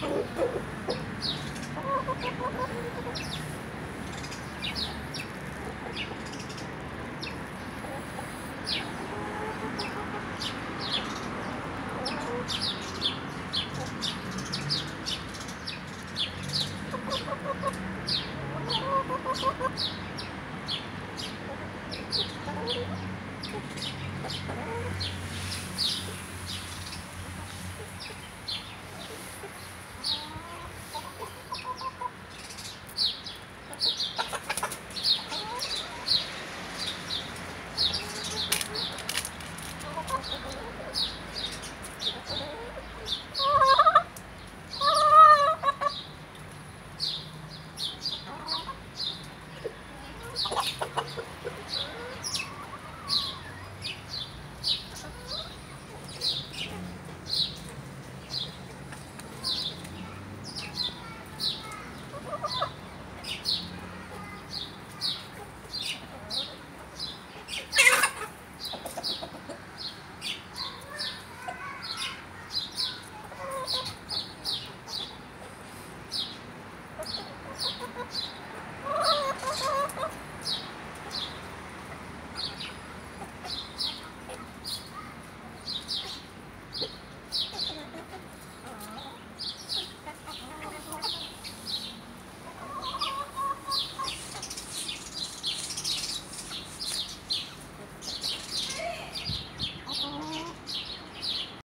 はい。